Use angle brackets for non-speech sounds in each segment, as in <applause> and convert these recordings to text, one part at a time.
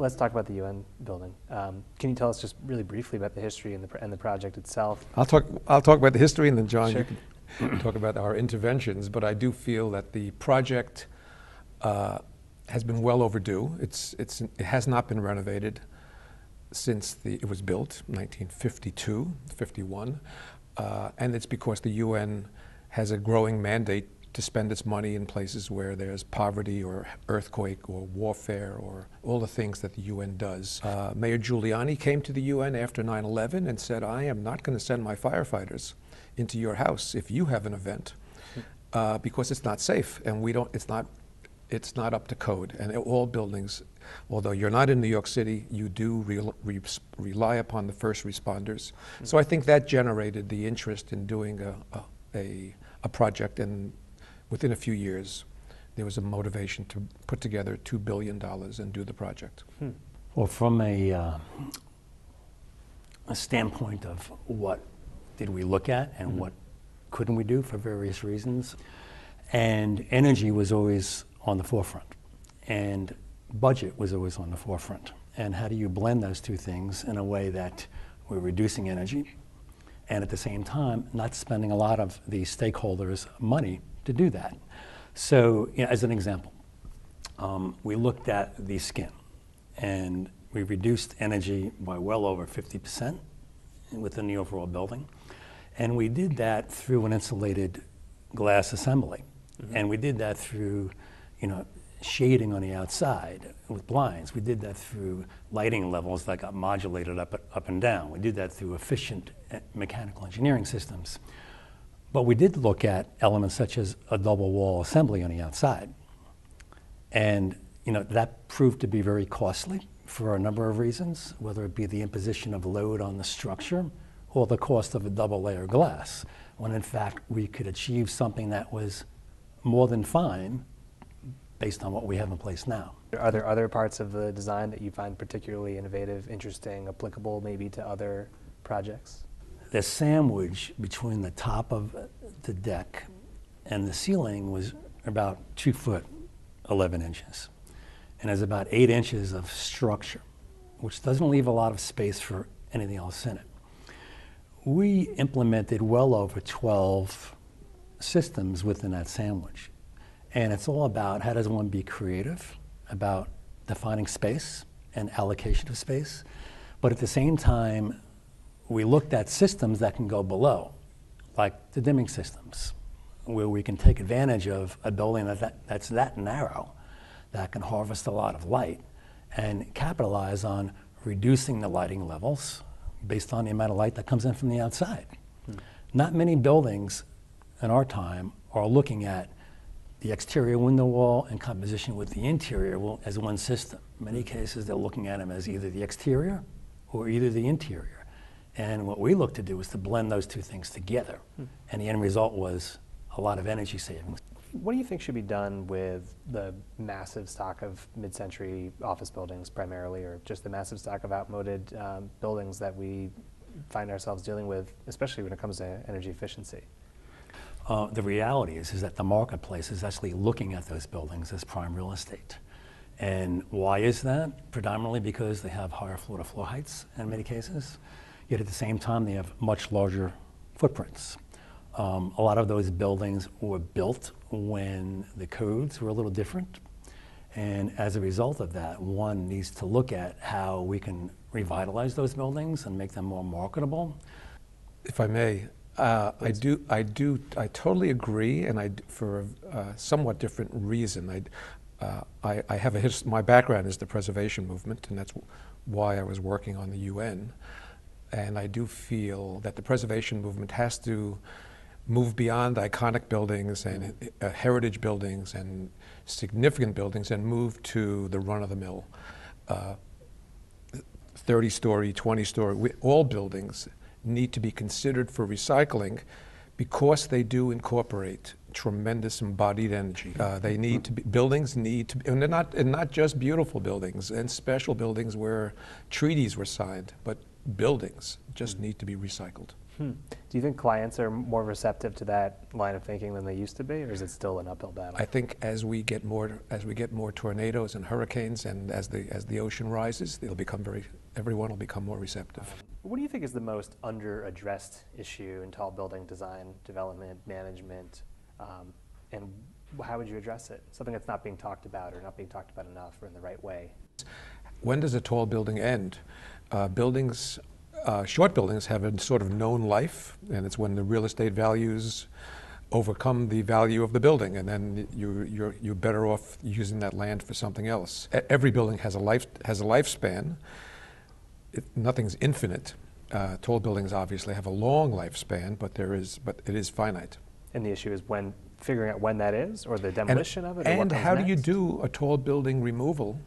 let's talk about the UN building. Um, can you tell us just really briefly about the history and the, pr- and the project itself? I'll talk, I'll talk about the history and then John, Sure. you can <coughs> talk about our interventions. But I do feel that the project uh, has been well overdue. It's, it's, it has not been renovated since the, it was built, 1952, 51. Uh, and it's because the UN has a growing mandate to spend its money in places where there's poverty or earthquake or warfare or all the things that the UN does. Uh, Mayor Giuliani came to the UN after 9 11 and said, I am not going to send my firefighters into your house if you have an event uh, because it's not safe and we don't, it's not, it's not up to code. And all buildings, although you're not in New York City, you do rel- re- rely upon the first responders. So I think that generated the interest in doing a, a, a, a project and within a few years, there was a motivation to put together $2 billion and do the project. Well, from a, uh, a standpoint of what did we look at and what couldn't we do for various reasons, and energy was always on the forefront, and budget was always on the forefront. And how do you blend those two things in a way that we're reducing energy and at the same time not spending a lot of the stakeholders' money to do that? So, you know, as an example, um, we looked at the skin and we reduced energy by well over 50% within the overall building. And we did that through an insulated glass assembly. And we did that through, you know, shading on the outside with blinds. We did that through lighting levels that got modulated up, up and down. We did that through efficient eh, mechanical engineering systems. But we did look at elements such as a double wall assembly on the outside. And you know, that proved to be very costly for a number of reasons, whether it be the imposition of load on the structure or the cost of a double layer glass, when in fact we could achieve something that was more than fine based on what we have in place now. Are there other parts of the design that you find particularly innovative, interesting, applicable maybe to other projects? The sandwich between the top of the deck and the ceiling was about two foot 11 inches. And there's about eight inches of structure, which doesn't leave a lot of space for anything else in it. We implemented well over 12 systems within that sandwich. And it's all about how does one be creative about defining space and allocation of space, but at the same time, we looked at systems that can go below, like the dimming systems, where we can take advantage of a building that, that, that's that narrow that can harvest a lot of light and capitalize on reducing the lighting levels based on the amount of light that comes in from the outside. Hmm. Not many buildings in our time are looking at the exterior window wall and composition with the interior wall as one system. In many cases, they're looking at them as either the exterior or either the interior. And what we looked to do was to blend those two things together. And the end result was a lot of energy savings. What do you think should be done with the massive stock of mid-century office buildings primarily, or just the massive stock of outmoded um, buildings that we find ourselves dealing with, especially when it comes to energy efficiency? Uh, the reality is, is that the marketplace is actually looking at those buildings as prime real estate. And why is that? Predominantly because they have higher floor-to-floor heights in many cases, yet at the same time they have much larger footprints. Um, a lot of those buildings were built when the codes were a little different. And as a result of that, one needs to look at how we can revitalize those buildings and make them more marketable. If I may, uh, I do, I do, I totally agree, and I for a uh, somewhat different reason. I, uh, I, I have a his, my background is the preservation movement, and that's why I was working on the UN. And I do feel that the preservation movement has to move beyond iconic buildings and uh, heritage buildings and significant buildings and move to the run-of-the-mill. Uh, 30 story, 20 story, we, all buildings need to be considered for recycling because they do incorporate tremendous embodied energy. Uh, they need to be, buildings need to be, and they're not, and not just beautiful buildings and special buildings where treaties were signed, but buildings just need to be recycled. Hmm. Do you think clients are more receptive to that line of thinking than they used to be, or is it still an uphill battle? I think as we get more, as we get more tornadoes and hurricanes, and as the as the ocean rises, they'll become very. Everyone will become more receptive. What do you think is the most under-addressed issue in tall building design, development, management, um, and how would you address it? Something that's not being talked about or not being talked about enough or in the right way. When does a tall building end? Uh, buildings, uh, short buildings have a sort of known life, and it's when the real estate values overcome the value of the building, and then you, you're, you're better off using that land for something else. Every building has a life has a lifespan. It, nothing's infinite. Uh, tall buildings obviously have a long lifespan, but there is, but it is finite. And the issue is when figuring out when that is, or the And- demolition of it, And how do you do a tall building removal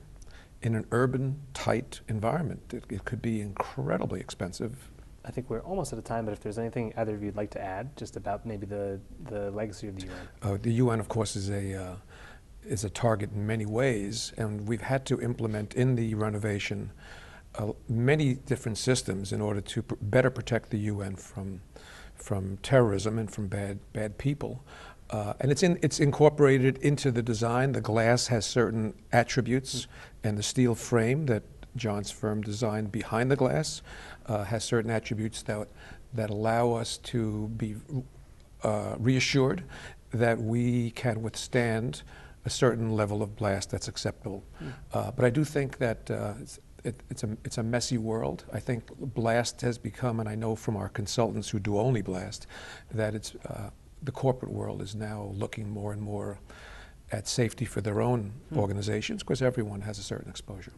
in an urban, tight environment? It, it could be incredibly expensive. I think we're almost out of time, but if there's anything either of you'd like to add, just about maybe the, the legacy of the UN. Uh, the UN, of course, is a uh, is a target in many ways, and we've had to implement in the renovation uh, many different systems in order to pr- better protect the UN from from terrorism and from bad bad people. Uh, and it's in, it's incorporated into the design. The glass has certain attributes, and the steel frame that John's firm designed behind the glass uh, has certain attributes that that allow us to be uh, reassured that we can withstand a certain level of blast that's acceptable. Uh, but I do think that uh, it's, it, it's, a, it's a messy world. I think blast has become, and I know from our consultants who do only blast, that it's, uh, the corporate world is now looking more and more at safety for their own hmm. organizations because everyone has a certain exposure.